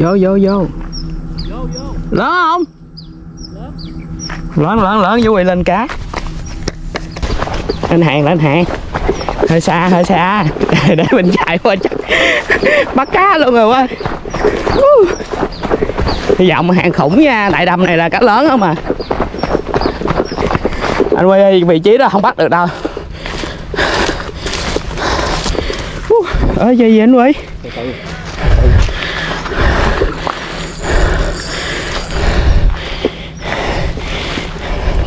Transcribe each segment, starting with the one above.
vô vô vô. Lớn không? Lớn lớn lớn vô quỳ lên cá. Anh hàng anh hàng. Hơi xa hơi xa. Để mình chạy qua chắc. Bắt cá luôn rồi quá. Hy vọng hàng khủng nha. Tại đầm này là cá lớn không mà anh quay vị trí đó không bắt được đâu. Ở gì vậy anh quay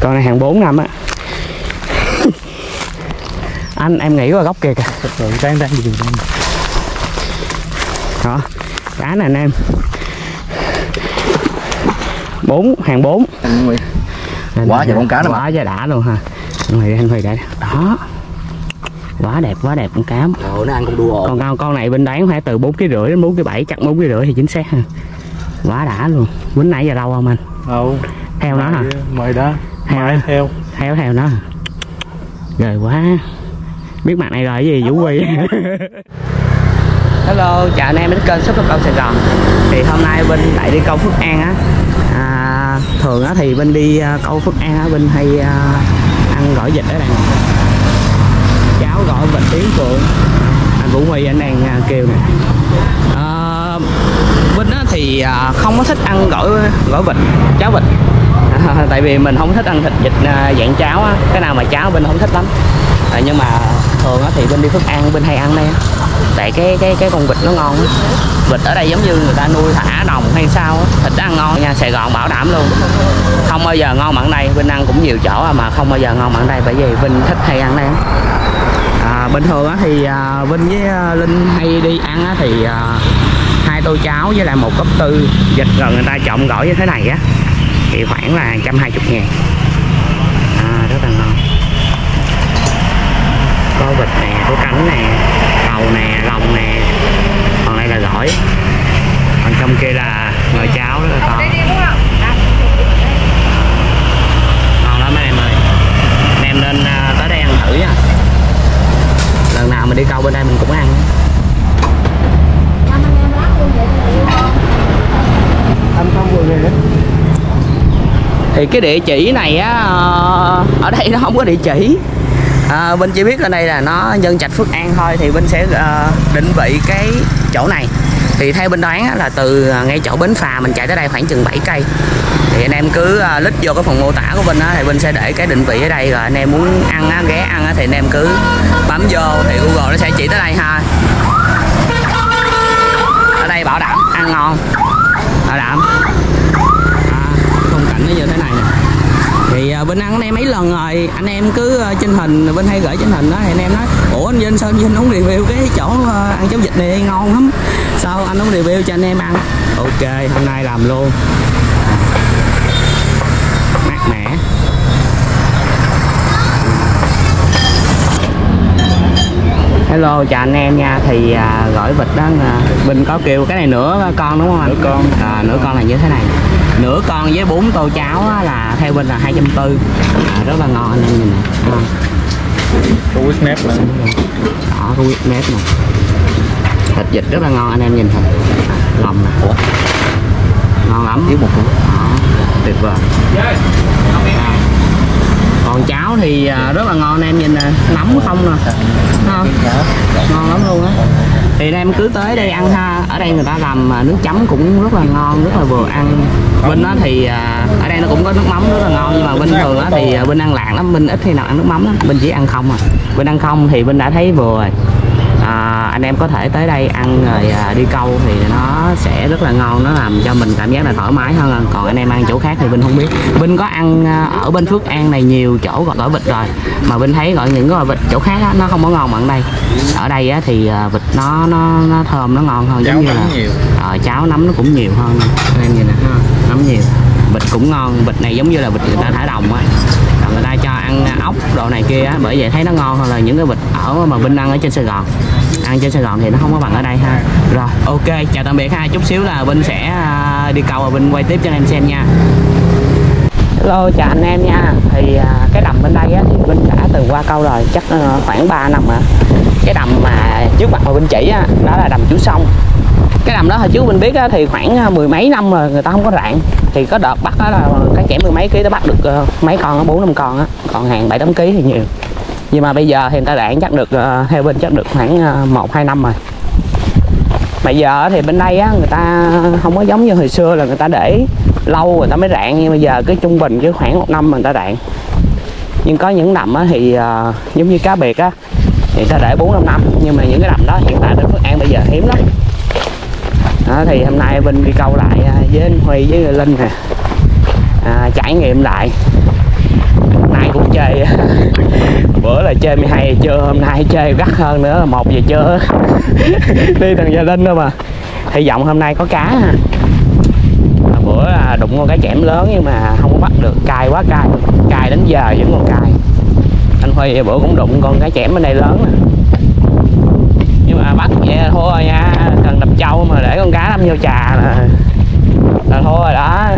con này hàng 4 năm á. Anh em nghĩ qua góc kia kìa. Rồi đang đang đó cá nè anh em. Bốn hàng bốn. Quá trời con cá mà quá trời đã luôn ha. Anh Huy anh Huy đã đó. Quá đẹp quá đẹp con cám rồi nó ăn con đua con con con này bên đoán phải từ bốn ký rưỡi đến bốn ký bảy chắc bốn ký rưỡi thì chính xác ha. Quá đã luôn. Quýnh nãy giờ đâu không anh? Đâu. Theo nó hả? mời đó Theo mời á? theo. Theo theo nó rồi quá. Biết mặt này rồi gì vũ quy. Hello chào anh em đến kênh shop câu sài gòn. Thì hôm nay bên lại đi câu phước an á. À, thường á thì bên đi à, câu phước an á bên hay à, ăn gỏi vịt ở đây nè. cháo gỏi vịt tiếng phượng. Anh vũ huy anh đang à, kêu nè. À, Vinh á thì à, không có thích ăn gỏi gỏi vịt cháo vịt. à, tại vì mình không thích ăn thịt vịt à, dạng cháo á. Cái nào mà cháo bên không thích lắm. À, nhưng mà thường á thì bên đi Phước An bên hay ăn đây tại cái cái cái con vịt nó ngon á vịt ở đây giống như người ta nuôi thả đồng hay sao á. Thịt ăn ngon nha Sài Gòn bảo đảm luôn. Không bao giờ ngon bằng đây Vinh ăn cũng nhiều chỗ à, mà không bao giờ ngon bằng đây. Bởi vì Vinh thích hay ăn đây à, bình thường á thì à, Vinh với Linh hay đi ăn á thì à, hai tô cháo với lại một cốc tư. Vịt rồi người ta trộn gỏi như thế này á thì khoảng là 120 ngàn. À, rất là ngon. Có vịt nè có cánh nè bầu nè lòng nè. Còn đây là gỏi. Còn trong kia là nồi cháo rất là to. Ngon lắm em ơi. Em nên à, tới đây ăn thử nha. Lần nào mình đi câu bên đây mình cũng ăn. Anh không vừa về thì cái địa chỉ này á ờ, ở đây nó không có địa chỉ. À, bên chỉ biết ở đây là nó nhân trạch phước an thôi thì bên sẽ uh, định vị cái chỗ này. Thì theo bên đoán á, là từ ngay chỗ bến phà mình chạy tới đây khoảng chừng 7 cây. Thì anh em cứ uh, lít vô cái phần mô tả của bên á thì bên sẽ để cái định vị ở đây. Rồi anh em muốn ăn á, ghé ăn á, thì anh em cứ bấm vô thì google nó sẽ chỉ tới đây ha ở đây bảo đảm ăn ngon. Bảo đảm. À, khung cảnh nó như thế này thì à, bên ăn anh em mấy lần rồi anh em cứ à, trên hình bên hay gửi trên hình đó thì anh em nói ủa anh Vinh sao anh Vinh không review cái chỗ à, ăn cháo vịt này ngon lắm sao anh không review cho anh em ăn? Ok hôm nay làm luôn. Mát mẻ. Hello chào anh em nha. Thì à, gỏi vịt đó à, Vinh có kêu cái này nửa con đúng không anh? Nửa con. à, nửa con là như thế này nửa con với bốn tô cháo là theo Vinh là hai trăm tư. À, rất là ngon anh em nhìn nè. Ngon. có quyết nếp đó có huyết nếp nè. Thịt vịt rất là ngon anh em nhìn thịt à, lòng nè. Ngon lắm. Với một củ tuyệt vời. À còn cháo thì à, rất là ngon, em nhìn nè nóng không nè. Không ngon lắm luôn á. Thì em cứ tới đây ăn ha. Ở đây người ta làm à, nước chấm cũng rất là ngon, rất là vừa ăn. Bên đó thì à, ở đây nó cũng có nước mắm rất là ngon, nhưng mà bên thường á thì bên ăn lạng lắm, bên ít khi nào ăn nước mắm lắm. Bên chỉ ăn không à. Bên ăn không thì bên đã thấy vừa rồi à, anh em có thể tới đây ăn rồi à, đi câu thì nó sẽ rất là ngon nó làm cho mình cảm giác là thoải mái hơn. Còn anh em ăn chỗ khác thì Vinh không biết. Vinh có ăn à, ở bên Phước An này nhiều chỗ gọi gỏi vịt rồi mà Vinh thấy gọi những cái gỏi vịt chỗ khác á, nó không có ngon bằng đây. Ở đây á, thì vịt nó nó nó thơm nó ngon hơn giống như là nhiều. Ờ, cháo nấm nó cũng nhiều hơn. Anh em nhìn nè nấm nhiều. Vịt cũng ngon vịt này giống như là vịt người ta thả đồng á. Người ta cho ăn ốc đồ này kia á bởi vậy thấy nó ngon hơn là những cái vịt ở mà Vinh ăn ở trên Sài Gòn ăn trên Sài Gòn thì nó không có bằng ở đây ha. Rồi ok chào tạm biệt ha. Chút xíu là Vinh sẽ à, đi cầu và Vinh quay tiếp cho anh em xem nha. Hello chào anh em nha. Thì à, cái đầm bên đây á, thì Vinh đã từng qua câu rồi. Chắc ờ, khoảng 3 năm rồi Cái đầm mà trước mặt mà Vinh chỉ á, đó là đầm chú sông. Cái đầm đó hồi trước Vinh biết á, thì khoảng ờ, mười mấy năm rồi người ta không có rạn. Thì có đợt bắt á, là cái chẻm mười mấy ký đã bắt được ờ, mấy con bốn năm con á. Còn hàng bảy tám ký thì nhiều. Nhưng mà bây giờ thì người ta đạn chắc được ờ, theo bên chắc được khoảng ờ, một hai năm rồi. Bây giờ thì bên đây á người ta không có giống như hồi xưa là người ta để lâu người ta mới rạn nhưng bây giờ cái trung bình cái khoảng một năm mà người ta rạn. Nhưng có những đầm á thì ờ, giống như cá biệt á thì ta để bốn năm năm. Nhưng mà những cái đầm đó hiện tại trên Phước An bây giờ hiếm lắm. Đó, thì hôm nay Vinh đi câu lại ờ, với anh Huy với người Linh nè. À, trải nghiệm lại. Hôm nay cũng chơi bữa là chơi 12 giờ trưa hôm nay chơi gắt hơn nữa là một giờ trưa đi thằng Gia đình thôi mà. Hy vọng hôm nay có cá. Ha à, bữa là đụng con cá chẽm lớn nhưng mà không có bắt được. Cay quá cay. Cay đến giờ vẫn còn cay. Anh Huy bữa cũng đụng con cá chẽm bên đây lớn nè. Nhưng mà bắt vậy là thôi nha cần đập trâu mà để con cá đâm vô trà là là thôi rồi đó.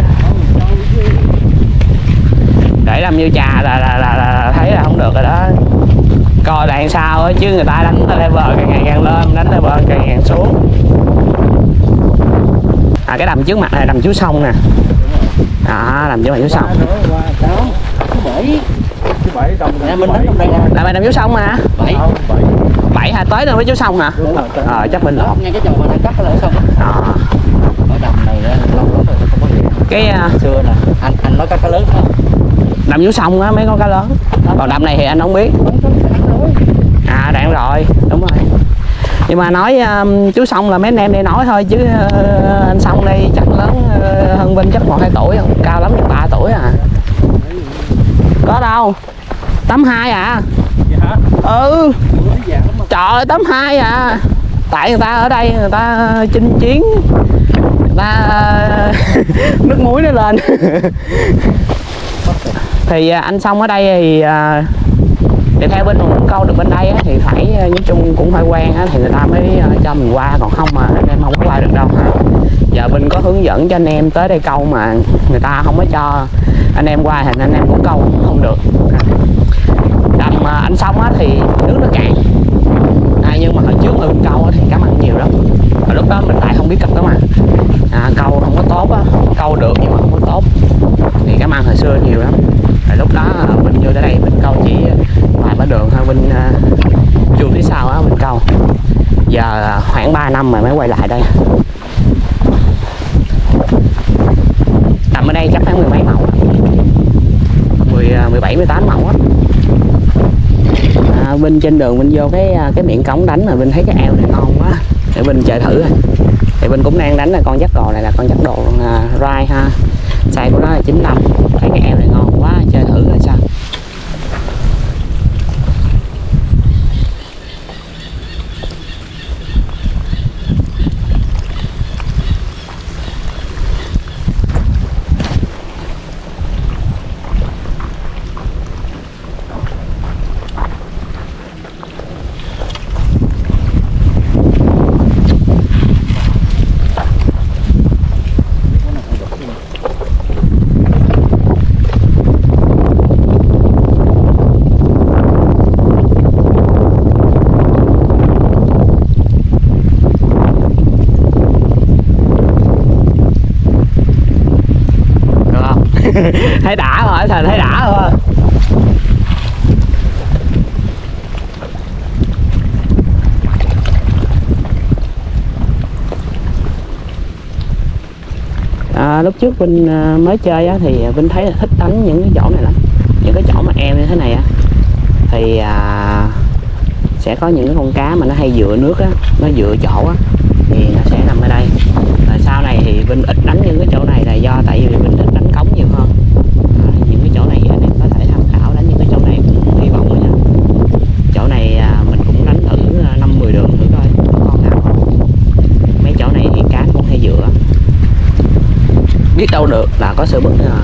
Để đâm vô trà là, là, là, là thấy là không được rồi đó. Coi là sao á chứ người ta đánh level càng ngày càng lên đánh level càng ngày càng xuống. À cái đầm trước mặt này là đầm chú sông nè. Đó đầm trước mặt chú sông. Trong Nè, mình đánh trong đây nè. là mày đầm chú sông mà. Bảy. Không bảy hả? Tới rồi với chú sông hả? Ờ chắc mình nghe cái chỗ mà đang cắt cái lỡ xong Ờ. ở đầm này á, lâu lắm rồi không có gì. Cái à, xưa nè anh anh nói cắt cái lớn đó đầm chú sông á mấy con cá lớn. Còn đầm này thì anh không biết. À đoạn rồi đúng rồi. Nhưng mà nói um, chú sông là mấy anh em đây nói thôi chứ uh, anh sông đây chắc lớn uh, hơn vinh chắc một hai tuổi không? Cao lắm chừng ba tuổi à. Có đâu. Tấm hai à. Hả? Ừ. Trời ơi tấm hai à. Tại người ta ở đây người ta chinh chiến. Người ta nước muối nó lên thì à, anh xong ở đây thì à, để theo bên mình câu được bên đây thì phải à, nói chung cũng phải quen thì người ta mới cho mình qua. Còn không mà anh em không có qua được đâu. Giờ mình có hướng dẫn cho anh em tới đây câu mà người ta không có cho anh em qua thì anh em cũng câu không được. Đầm anh xong á thì nước nó cạn. À, nhưng mà hồi trước mình câu thì cá mặn nhiều lắm. Và lúc đó mình lại không biết cách đó mà à, câu không có tốt á câu được nhưng mà không có tốt. Thì cá mặn hồi xưa nhiều lắm lúc đó à, mình vô tới đây mình câu chỉ à, vài bãi đường thôi mình uh, à, chuông phía sau á mình câu. Giờ khoảng 3 năm mà mới quay lại đây. Tầm ở đây chắc khoảng mười mấy mẫu mười mười bảy mười tám mẫu á. À, trên đường mình vô cái cái miệng cống đánh mà mình thấy cái eo này ngon quá. Để mình chơi thử rồi thì mình cũng đang đánh là con dắt đồ này là con dắt đồ uh, rai ha. Size của nó là 95 thấy cái eo này ngon chơi thử là sao được không thấy đã rồi thời thấy đã rồi. À, lúc trước Vinh à, mới chơi á, thì Vinh thấy là thích đánh những cái chỗ này lắm. Những cái chỗ mà em như thế này á thì à, sẽ có những cái con cá mà nó hay dựa nước á nó dựa chỗ á thì nó sẽ nằm ở đây. Rồi sau này thì Vinh ít đánh những cái chỗ này là do tại vì Vinh biết đâu được là có sự bất ngờ.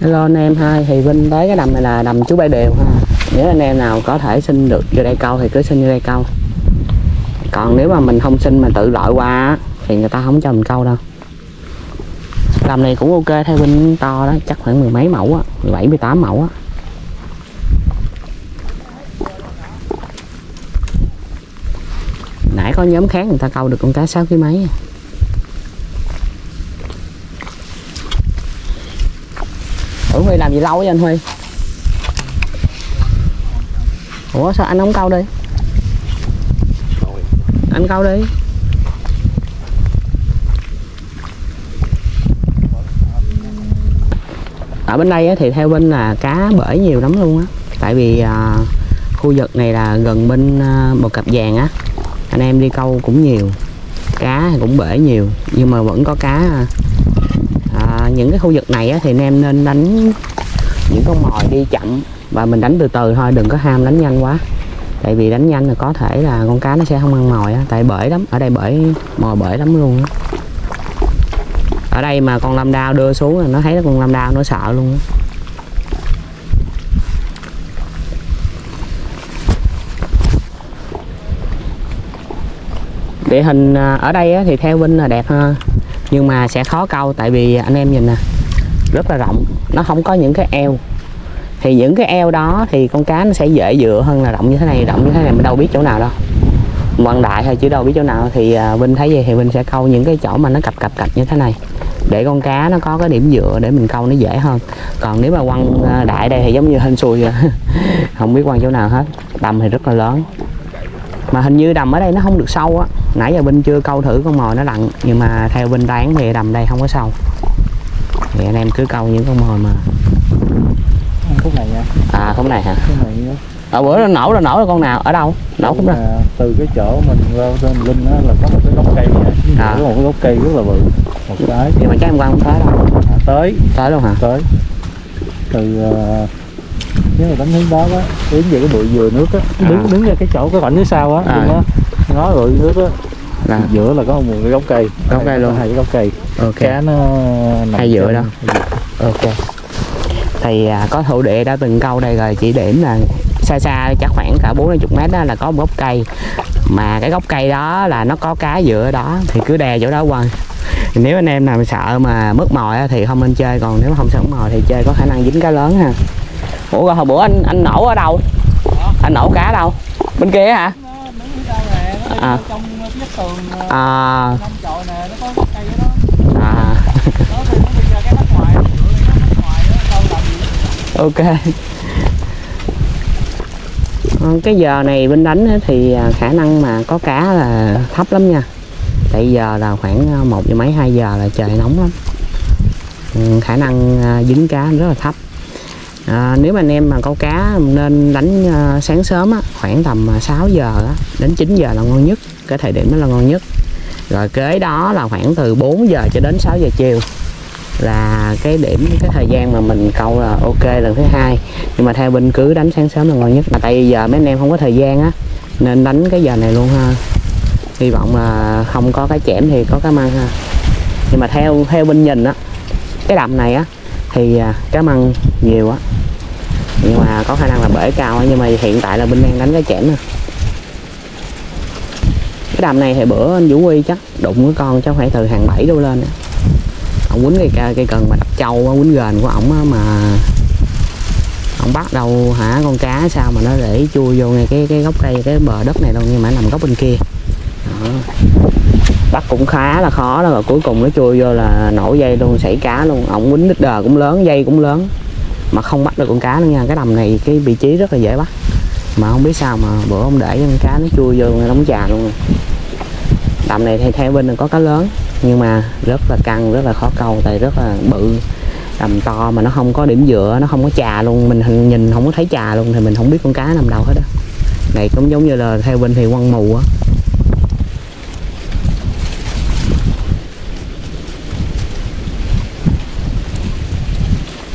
Hello anh em, hai thì Vinh tới cái đầm này là đầm chú bay Đều ha. Nếu anh em nào có thể xin được vô đây câu thì cứ xin vô đây câu Còn nếu mà mình không xin mà tự loại qua thì người ta không cho mình câu đâu làm này cũng ok theo binh to đó, chắc khoảng mười mấy mẫu á, 17, 18 mẫu á Nãy có nhóm khác người ta câu được con cá sáu ký mấy. À. Ủa Huy làm gì lâu vậy anh Huy? Ủa sao anh không câu đi? Anh câu đi Ở bên đây thì theo bên là cá bể nhiều lắm luôn á. Tại vì à, khu vực này là gần bên à, bờ cặp vàng á. Anh em đi câu cũng nhiều Cá thì cũng bể nhiều. Nhưng mà vẫn có cá à, à, những cái khu vực này á, thì anh em nên đánh những con mồi đi chậm và mình đánh từ từ thôi, đừng có ham đánh nhanh quá. Tại vì đánh nhanh là có thể là con cá nó sẽ không ăn mồi á. Tại bể lắm, ở đây bể, mồi bể lắm luôn á. Ở đây mà con lâm đao đưa xuống là nó thấy con lâm đao nó sợ luôn á. Địa hình à, ở đây thì theo Vinh là đẹp ha nhưng mà sẽ khó câu tại vì anh em nhìn nè, rất là rộng. Nó không có những cái eo thì những cái eo đó thì con cá nó sẽ dễ dựa hơn là rộng như thế này. Rộng như thế này mình đâu biết chỗ nào đâu. Quăng đại thôi chứ đâu biết chỗ nào. Thì à, Vinh thấy vậy thì Vinh sẽ câu những cái chỗ mà nó cặp cặp cặp như thế này. Để con cá nó có cái điểm dựa để mình câu nó dễ hơn. Còn nếu mà quăng à, đại đây thì giống như hên xui vậy. Không biết quăng chỗ nào hết. Đầm thì rất là lớn. Mà hình như đầm ở đây nó không được sâu á. Nãy giờ Vinh chưa câu thử con mồi nó đặng nhưng mà theo Vinh đoán thì đầm đây không có sâu. Thì anh em cứ câu những con mồi mà à khúc này hả? Này á. ở bữa nó nổ là nổ là con nào? Ở đâu? Nổ đó Là từ cái chỗ mình vào trên linh á là có một cái gốc cây nha À. có một cái gốc cây rất là bự. Một cái. Nhưng mà chắc em quăng không tới đâu. À, tới. Tới luôn hả? Tới. Từ uh, nếu mà đánh hướng đó á đứng về cái bụi dừa nước á À. đứng đứng ra cái chỗ cái khoảnh phía sau á À. có ngó bụi nước á là. giữa là có một cái gốc cây. Gốc cây luôn. hai cái gốc cây. Ok. Cá nó nằm Hai trên- đó. ok thì à, có thủ địa đã từng câu đây rồi chỉ điểm là xa xa chắc khoảng cả bốn chục mét đó là có một gốc cây. Mà cái gốc cây đó là nó có cá dựa ở đó thì cứ đè chỗ đó qua nếu anh em nào sợ mà mất mồi thì không nên chơi còn nếu không sợ mất mồi thì chơi có khả năng dính cá lớn ha. Ủa rồi hồi bữa anh anh nổ ở đâu? Anh nổ cá đâu? Bên kia hả? À. phía tường à, năm chọi nè nó có gốc cây đó à đó thì nó bây giờ cái đất ngoài dựa lên cái đất ngoài đó đâu làm gì ok. Ờ, cái giờ này bên đánh thì à, khả năng mà có cá là thấp lắm nha. Tại giờ là khoảng à, một giờ mấy hai giờ là trời nóng lắm. Ừ, khả năng à, dính cá rất là thấp. À, nếu mà anh em mà câu cá nên đánh sáng sớm á, khoảng tầm 6 giờ á, đến 9 giờ là ngon nhất. Cái thời điểm đó là ngon nhất. Rồi kế đó là khoảng từ 4 giờ cho đến 6 giờ chiều là cái điểm, cái thời gian mà mình câu là ok lần thứ hai. Nhưng mà theo bên cứ đánh sáng sớm là ngon nhất. Mà tại vì giờ mấy anh em không có thời gian á, nên đánh cái giờ này luôn ha. Hy vọng là không có cái chẻm thì có cái măng ha. Nhưng mà theo theo bên nhìn á, cái đầm này á, thì à, cá măng nhiều á. Nhưng mà có khả năng là bể cao á, nhưng mà hiện tại là bên đang đánh cái chẻm nè. Cái đầm này thì bữa anh Vũ huy chắc đụng cái con chắc phải từ hàng 7 đô lên á ông quýnh cây cây, cần mà đập trâu á, quýnh gền của ổng á mà ông bắt đầu hả con cá sao mà nó để chui vô ngay cái cái gốc cây cái bờ đất này đâu nhưng mà nằm góc bên kia. Đó. bắt cũng khá là khó đó rồi cuối cùng nó chui vô là nổ dây luôn xảy cá luôn. Ổng quýnh đờ cũng lớn dây cũng lớn mà không bắt được con cá nữa nha. Cái đầm này cái vị trí rất là dễ bắt. Mà không biết sao mà bữa ông để cho con cá nó chui vô ngay đống trà luôn. Đầm này thì theo bên là có cá lớn nhưng mà rất là căng, rất là khó câu, tại rất là bự. Tầm to mà nó không có điểm dựa, nó không có trà luôn. Mình nhìn không có thấy trà luôn, thì mình không biết con cá nằm đâu hết á. Này, cũng giống như là theo bên thì quăng mù á.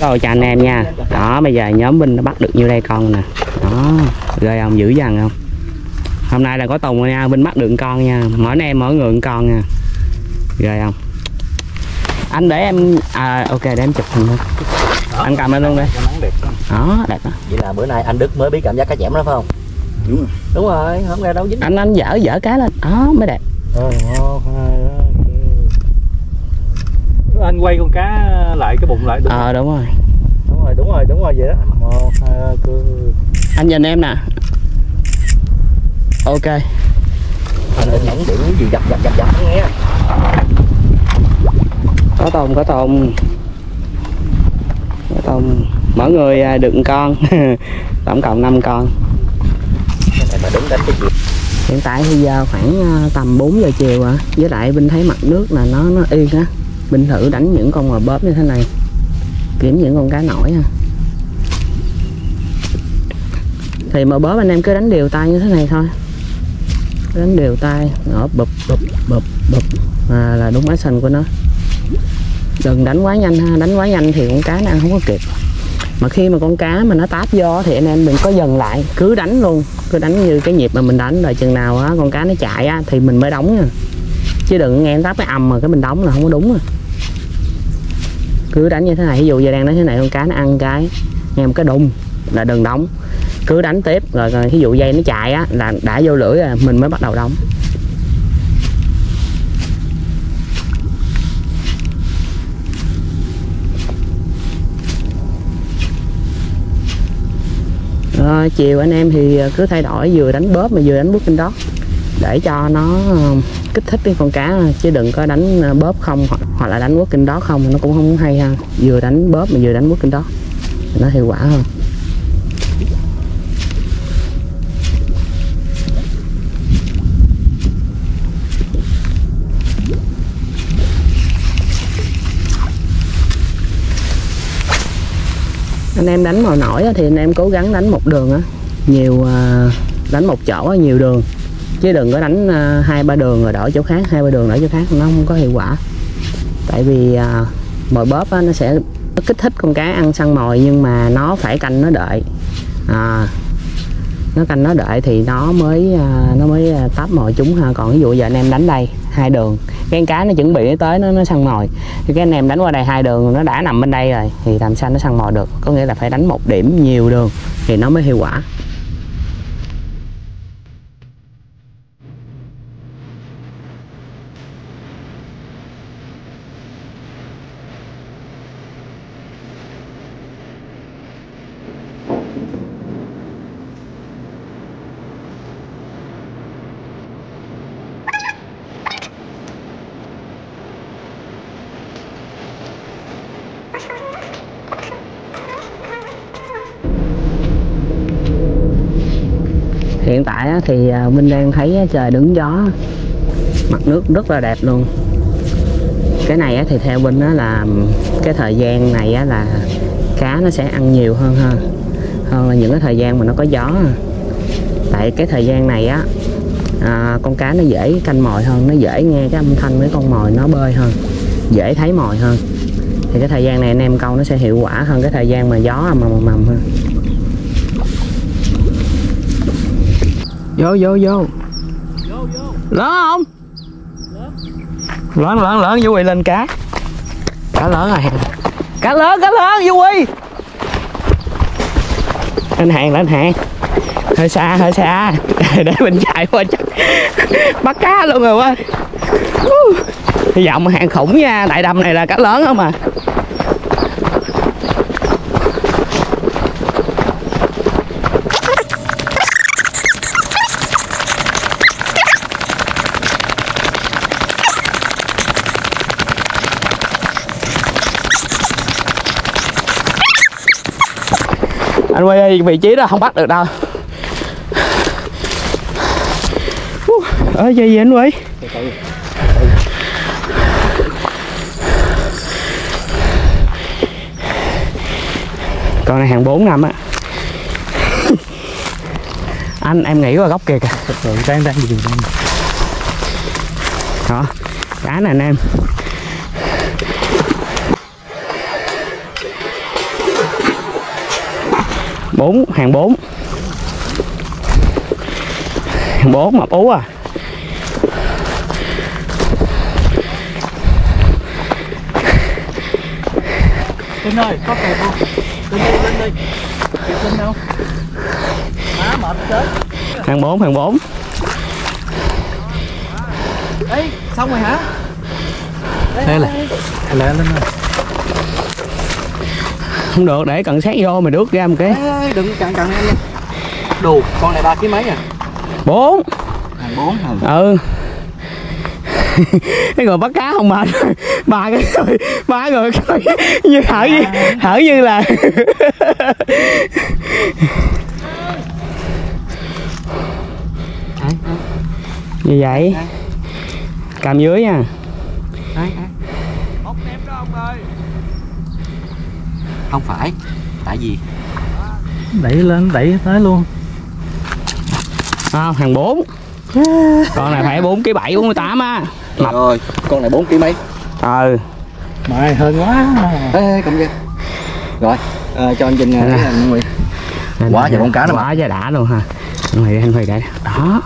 Rồi, chào anh em nha. Đó, bây giờ nhóm binh nó bắt được nhiêu đây con nè. Đó, ghê ông, dữ dằn không? Hôm nay là có tùng nha binh bắt được con nha. Mỗi anh em mỗi người con nha ghê không anh để em à ok để em chụp hình thôi anh cầm lên luôn lắm. đó đẹp đó vậy là bữa nay anh Đức mới biết cảm giác cá chẽm đó phải không Đúng rồi. đúng rồi không ra đâu dính anh anh dở dở cái lên đó mới đẹp anh quay con cá lại cái bụng lại đúng, ờ đúng rồi đúng rồi đúng rồi đúng rồi vậy đó một hai anh nhìn em nè ok anh đừng nhẫn điểm gì dập dập dập dập nghe có tôm có tôm. Có tôm. Mỗi người à, đựng con. Tổng cộng 5 con. Mà đúng đánh cái gì hiện tại thì giờ khoảng à, tầm 4 giờ chiều à. Với lại Vinh thấy mặt nước là nó nó yên á. Vinh thử đánh những con mà bóp như thế này. Kiếm những con cá nổi à. Thì mà bóp anh em cứ đánh đều tay như thế này thôi. Đánh đều tay. Nó bụp bụp bụp bụp à, là đúng action của nó đừng đánh quá nhanh ha đánh quá nhanh thì con cá nó ăn không có kịp. Mà khi mà con cá mà nó táp vô thì anh em mình có dần lại cứ đánh luôn cứ đánh như cái nhịp mà mình đánh rồi chừng nào á con cá nó chạy á thì mình mới đóng nha. Chứ đừng nghe táp cái ầm mà cái mình đóng là không có đúng rồi cứ đánh như thế này ví dụ giờ đang đánh thế này con cá nó ăn cái nghe một cái đùng là đừng đóng. Cứ đánh tiếp rồi, rồi ví dụ dây nó chạy á là đã vô lưỡi rồi mình mới bắt đầu đóng. À, chiều anh em thì ờ, cứ thay đổi vừa đánh bóp mà vừa đánh bút kinh đó. Để cho nó ờ, kích thích cái con cá chứ đừng có đánh bóp không hoặc, hoặc là đánh quốc kinh đó không nó cũng không hay ha. Vừa đánh bóp mà vừa đánh quốc kinh đó nó hiệu quả hơn. Anh em đánh màu nổi thì anh em cố gắng đánh một đường á. Nhiều à, đánh một chỗ nhiều đường. Chứ đừng có đánh à, hai ba đường rồi đổi chỗ khác hai ba đường đổi chỗ khác nó không có hiệu quả. Tại vì à, mồi bóp nó sẽ nó kích thích con cá ăn săn mồi nhưng mà nó phải canh nó đợi. À, nó canh nó đợi thì nó mới à, nó mới à, táp mồi chúng ha. Còn ví dụ giờ anh em đánh đây, hai đường. Cái cá nó chuẩn bị nó tới, nó nó săn mồi. Thì cái anh em đánh qua đây hai đường, nó đã nằm bên đây rồi, thì làm sao nó săn mồi được? Có nghĩa là phải đánh một điểm nhiều đường thì nó mới hiệu quả hiện tại á, thì mình Minh đang thấy trời đứng gió mặt nước rất là đẹp luôn. Cái này thì theo Vinh á, là cái thời gian này là cá nó sẽ ăn nhiều hơn hơn hơn là những cái thời gian mà nó có gió tại cái thời gian này á à, con cá nó dễ canh mồi hơn nó dễ nghe cái âm thanh với con mồi nó bơi hơn dễ thấy mồi hơn. Thì cái thời gian này anh em câu nó sẽ hiệu quả hơn cái thời gian mà gió ầm ầm ầm hơn vô vô vô. Lớn không? Lớn lớn lớn vui lên cá. Cá lớn rồi à? cá lớn cá lớn vui lên hàng lên hàng. Hơi xa hơi xa. Để mình chạy qua chắc. Bắt cá luôn rồi quá. Hy vọng hàng khủng nha. Đại đầm này là cá lớn không à? Anh quay vị trí đó không bắt được đâu. Ở dây gì anh quay con này hàng 4 năm á. Anh em nghĩ qua góc kia kìa. Đang đang gì đó cá này anh em bốn hàng bốn hàng bốn mà ú à Kinh ơi, có kẹp không? Kinh đi, lên đi. Kẹp kinh đâu? Má mệt chết. hàng bốn hàng bốn Ê, xong rồi hả? Thế là lẹ lên rồi. Không được để cận sát vô mày đứt ra một cái. Ê, đừng cặn cặn em nha. Đồ, con này ba ký mấy à? bốn. Hàng bốn ừ. Cái người bắt cá không mệt ba cái người ba người như hở như hở như là như vậy. Cầm dưới nha Không phải. Tại vì Đẩy lên, đẩy tới luôn. không hàng bốn con này phải bốn ký bảy bốn mươi tám á Mập rồi, con này 4 kg mấy? ừ Mày hơn quá. Ê, ê, cầm kia. Rồi, ờ, cho anh Vinh Đây cái anh Nguy. Quá trời con cá mà. quá trời đã luôn ha anh Huy anh Huy đây đó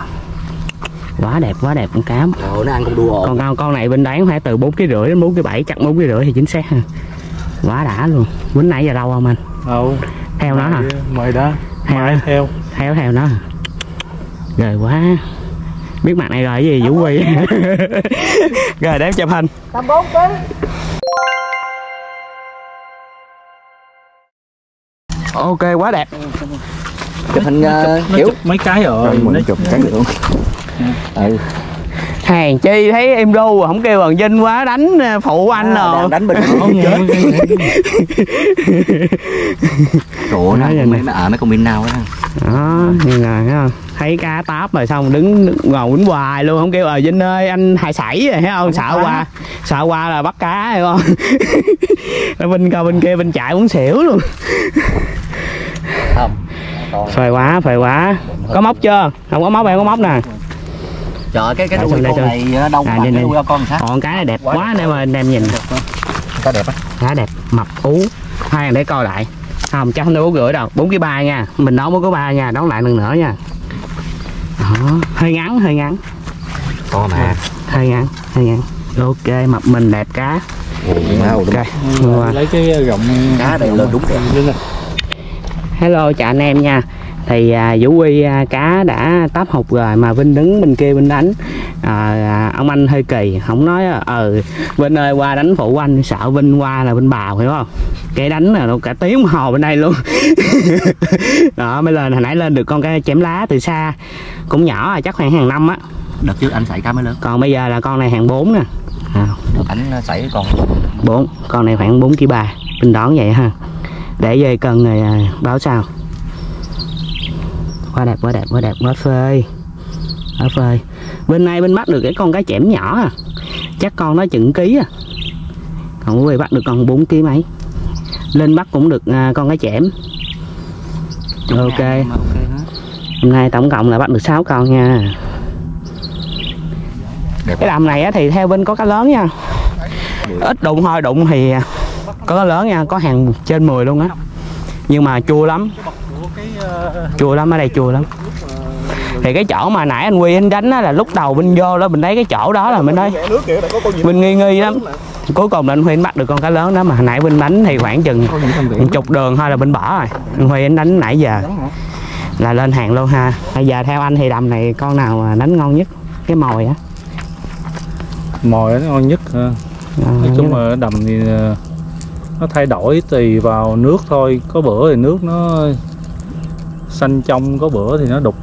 quá đẹp quá đẹp con cám Rồi, nó ăn con đua con con này bên đáng phải từ bốn ký rưỡi đến bốn ký bảy chắc bốn ký rưỡi thì chính xác ha quá đã luôn. Quýnh nãy giờ đâu không anh? Đâu. theo nó hả? Mày đó. Theo Mày theo. theo theo nó rồi quá. Biết mặt này rồi cái gì vũ quy? rồi đếm chụp hình ok quá đẹp. Chụp hình ờ, Nó kiểu. chụp mấy cái rồi. Rồi, mình chụp cái được. Ừ, hàng chi thấy em ru không kêu bằng vinh quá đánh ờ, phụ anh à, rồi. đánh bình Không, chết. ơi, nó nó ở mấy con min nào á. đó như là thấy không? Thấy cá táp rồi xong đứng ngồi quýnh hoài luôn không kêu ờ vinh ơi anh hại sảy rồi thấy không? Sợ qua sợ qua là bắt cá hiểu không? Rồi bên coi bên kia bên chạy muốn xỉu luôn. Không. Phơi quá phơi quá. Có móc chưa? Không có móc em có móc nè Trời cái cái đuôi con này ờ, đâu À, cái đuôi con sao? còn cái này đẹp quá anh em ơi anh em nhìn. Cá đẹp á. khá đẹp mập ú. Hai thằng để coi lại. Không chắc không đâu có gửi đâu. Bốn cái ba nha. Mình nấu mới có ba nha đón lại lần nữa nha. Đó hơi ngắn hơi ngắn. Có mà. hơi ngắn hơi ngắn. Ok mập mình đẹp cá. Wow, đúng. ok Rồi. lấy cái gọng Cá đây lên đúng rồi. hello chào anh em nha thì à, Vũ Quy à, cá đã táp hụt rồi mà Vinh đứng bên kia Vinh đánh. À, à, ông anh hơi kỳ không nói ờ Vinh ơi qua đánh phụ anh sợ Vinh qua là Vinh bào hiểu không? Cái đánh là cả tiếng hồ bên đây luôn. Đó mới lên hồi nãy lên được con cái chém lá từ xa cũng nhỏ à chắc khoảng hàng năm á. Đợt trước anh xảy cá mới lớn. còn bây giờ là con này hàng 4 nè. À, anh xảy con 4 con này khoảng 4 kg ba Vinh đón vậy ha. Để về cần này à, báo sao quá đẹp quá đẹp quá đẹp. Quá phê. Quá phê. Bên này bên bắt được cái con cá chẽm nhỏ à. Chắc con nó chừng ký à. Còn quý vị bắt được con 4 kg mấy. Lên bắt cũng được à, con cá chẽm ok. Hết. hôm nay tổng cộng là bắt được 6 con nha. Cái đầm này á, thì theo bên có cá lớn nha. Ít đụng thôi đụng thì có cá lớn nha có hàng trên 10 luôn á. Nhưng mà chua lắm Chua lắm ở đây chua lắm. Thì cái chỗ mà nãy anh Quy anh đánh á là lúc đầu bên vô đó mình thấy cái chỗ đó là mình nói mình nghi nghi lắm. Cuối cùng là anh Huy anh bắt được con cá lớn đó mà hồi nãy bên đánh thì khoảng chừng chục đường thôi là bên bỏ rồi. Anh Huy anh đánh nãy giờ là lên hàng luôn ha. Bây giờ theo anh thì đầm này con nào mà đánh ngon nhất? Cái mồi á. Mồi nó ngon nhất ờ. Ờ, nói chung là đầm thì ờ, nó thay đổi tùy vào nước thôi. Có bữa thì nước nó xanh trong có bữa thì nó đục.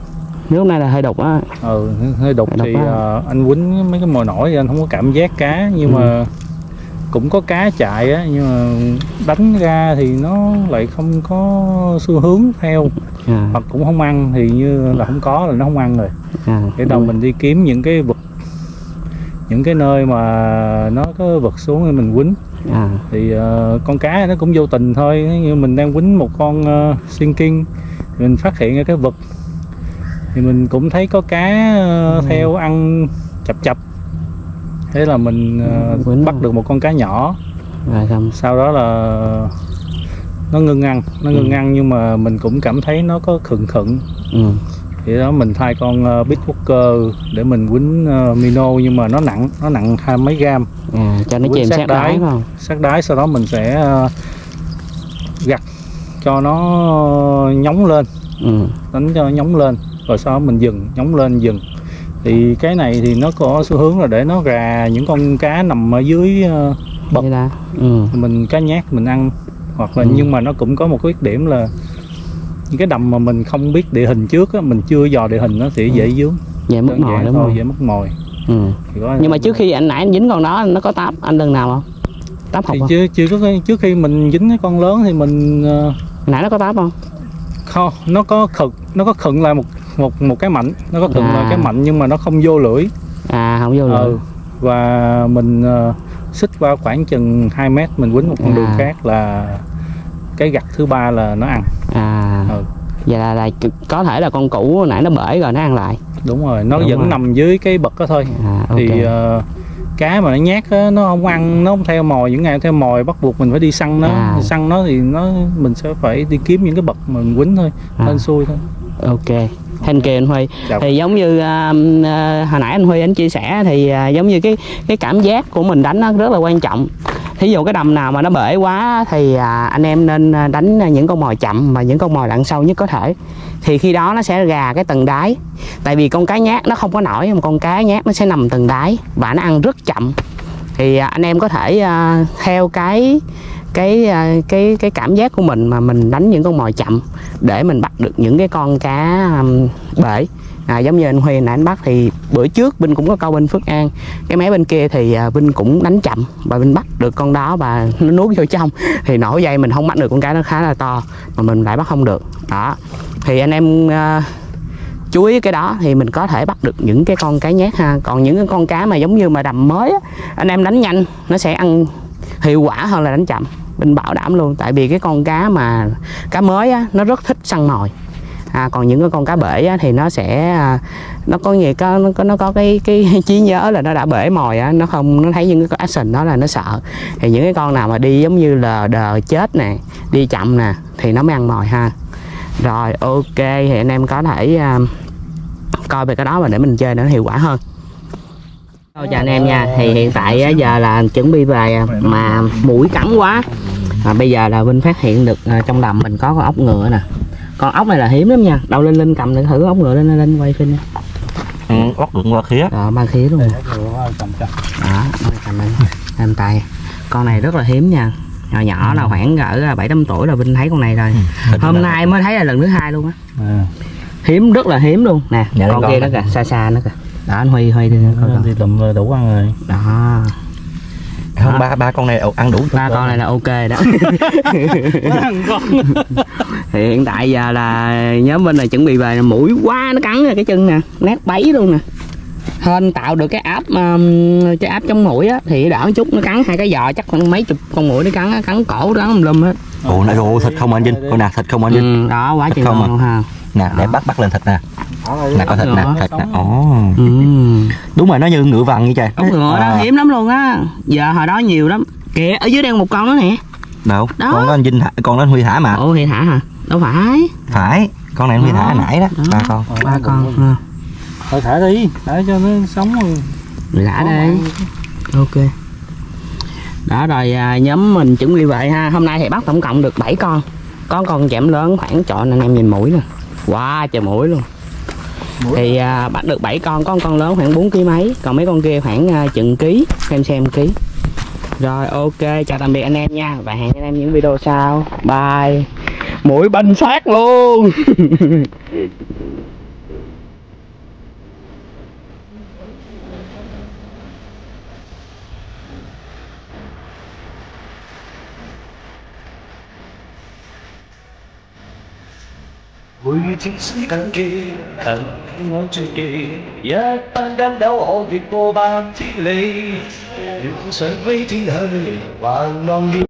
Nước này là hơi đục á ừ hơi đục Đục thì á. ờ, anh quýnh mấy cái mồi nổi thì anh không có cảm giác cá nhưng Ừ. mà cũng có cá chạy á nhưng mà đánh ra thì nó lại không có xu hướng theo. À, hoặc cũng không ăn thì như là không có là nó không ăn rồi. À, để đầu mình đi kiếm những cái vực những cái nơi mà nó có vực xuống thì mình quýnh à, thì ờ, con cá nó cũng vô tình thôi như mình đang quýnh một con uh, xin kinh thì mình phát hiện ra cái vực thì mình cũng thấy có cá ờ, Ừ. theo ăn chập chập. Thế là mình ờ, quýnh bắt được một con cá nhỏ. Rồi xong. Sau đó là nó ngưng ăn nó ngưng Ừ. ăn nhưng mà mình cũng cảm thấy nó có khựng khựng. Ừ. thì đó mình thay con uh, Big Walker để mình quýnh ờ, Mino nhưng mà nó nặng nó nặng hai mấy gram à, cho nó chìm sát sát đáy không sát đáy sau đó mình sẽ ờ, gặt cho nó nhóng lên ừ. đánh cho nhóng lên rồi sau đó mình dừng nhóng lên dừng thì cái này thì nó có xu hướng là để nó gà những con cá nằm ở dưới ờ. Vậy đó. ừ. mình cá nhát mình ăn hoặc là Ừ. nhưng mà nó cũng có một khuyết điểm là những cái đầm mà mình không biết địa hình trước á, mình chưa dò địa hình nó sẽ Ừ. dễ dướng vậy mất mồi đúng thôi không dễ mất mồi ừ. nhưng mà trước khi anh nãy anh dính con đó nó có táp anh lần nào không táp học thì không chưa chưa có trước khi mình dính cái con lớn thì mình ờ, nãy nó có táp không không nó có khựng nó có khựng lại một một một cái mảnh nó có khựng À. lại cái mảnh nhưng mà nó không vô lưỡi à không vô ừ. được và mình ờ, xích qua khoảng chừng 2 mét mình quýnh một con đường À. khác là cái gặt thứ ba là nó ăn à Ừ. vậy là, là có thể là con cũ nãy nó bể rồi nó ăn lại đúng rồi nó Đúng vẫn rồi. nằm dưới cái bậc đó thôi à, ok. thì ờ, cá mà nó nhát á, nó không ăn nó không theo mồi những ngày theo mồi bắt buộc mình phải đi săn nó À. săn nó thì nó mình sẽ phải đi kiếm những cái bậc mà mình quýnh thôi À. xui thôi ok thank you anh Huy Dạ. thì giống như à, hồi nãy anh Huy anh chia sẻ thì à, giống như cái cái cảm giác của mình đánh nó rất là quan trọng thí dụ cái đầm nào mà nó bể quá thì à, anh em nên à, đánh những con mồi chậm và những con mồi lặn sâu nhất có thể. Thì khi đó nó sẽ gà cái tầng đáy. Tại vì con cá nhát nó không có nổi mà con cá nhát nó sẽ nằm tầng đáy và nó ăn rất chậm. Thì à, anh em có thể à, theo cái cái à, cái cái cảm giác của mình mà mình đánh những con mồi chậm để mình bắt được những cái con cá um, bể à, giống như anh Huy nãy anh bắt thì bữa trước Vinh cũng có câu bên Phước An. Cái máy bên kia thì à, Vinh cũng đánh chậm và Vinh bắt được con đó và nó nuốt vô trong. Thì nổi dây mình không bắt được con cá nó khá là to mà mình lại bắt không được. Đó. Thì anh em à, chú ý cái đó thì mình có thể bắt được những cái con cá nhát ha. Còn những cái con cá mà giống như mà đầm mới á, anh em đánh nhanh nó sẽ ăn hiệu quả hơn là đánh chậm. Mình bảo đảm luôn tại vì cái con cá mà cá mới á, nó rất thích săn mồi à, còn những cái con cá bể á, thì nó sẽ à, nó có gì có nó có nó có cái cái trí nhớ là nó đã bể mồi á nó không nó thấy những cái action đó là nó sợ. Thì những cái con nào mà đi giống như là đờ chết nè đi chậm nè thì nó mới ăn mồi ha. Rồi ok thì anh em có thể à, coi về cái đó mà để mình chơi nó hiệu quả hơn. Chào anh em nha thì hiện tại giờ là chuẩn bị về mà mũi cắn quá. À, bây giờ là Vinh phát hiện được à, trong đầm mình có con ốc ngựa nè con ốc này là hiếm lắm nha. Đâu lên lên cầm để thử ốc ngựa lên lên, lên quay phim nha ừ, bắt được qua khía. Đó ba khía luôn. Đó cầm lên. Em tay. Con này rất là hiếm nha. Nhỏ nhỏ là khoảng ở bảy tám tuổi là Vinh thấy con này rồi. Hôm nay mới thấy là lần thứ hai luôn á. À, hiếm rất là hiếm luôn. Nè Dạ, con con kia đó. nó kìa xa xa nó kìa. Đó anh Huy Huy đi coi coi thì tầm đủ ăn rồi. Đó không ba ba con này ăn đủ ba con này là ok đó. Thì hiện tại giờ là nhóm bên này chuẩn bị về mũi quá nó cắn rồi cái chân nè nát bấy luôn nè. Hên tạo được cái áp um, cái áp trong mũi á thì đỡ một chút nó cắn hai cái giò chắc khoảng mấy chục con mũi nó cắn cắn cổ đó lum lum hết. Ồ này ồ thịt không anh Vinh? Con nào thịt không anh Vinh? Ừ, đó quá không ngon à? ha. Nè để bắt bắt lên thịt nè nè có thịt nè thịt nè. Ồ. ừ. đúng rồi nó như ngựa vằn như trời. Ốc ngựa đó À, hiếm lắm luôn á. Giờ hồi đó nhiều lắm. Kìa ở dưới đang một con đó nè. Đâu? Đó. con đó anh Vinh thả, con đó anh Huy thả mà. Ủa thì thả hả? Đâu phải. Phải. Con này anh Huy thả hồi nãy đó ba con. Ba con. ha thôi thả đi thả cho nó sống rồi. Lạ đây ok. Đó rồi à, nhóm mình chuẩn bị vậy ha. Hôm nay thì bắt tổng cộng được 7 con. Có con chẹm lớn khoảng chọn anh em nhìn mũi nè wow trời mũi luôn thì à, bắt được 7 con có con con lớn khoảng 4 kg mấy còn mấy con kia khoảng à, chừng ký xem xem ký rồi ok chào tạm biệt anh em nha và hẹn anh em những video sau. Bye. Mũi banh xác luôn 必丝谨记凭我绝技一板间都可越过百千里要上飞天去还望见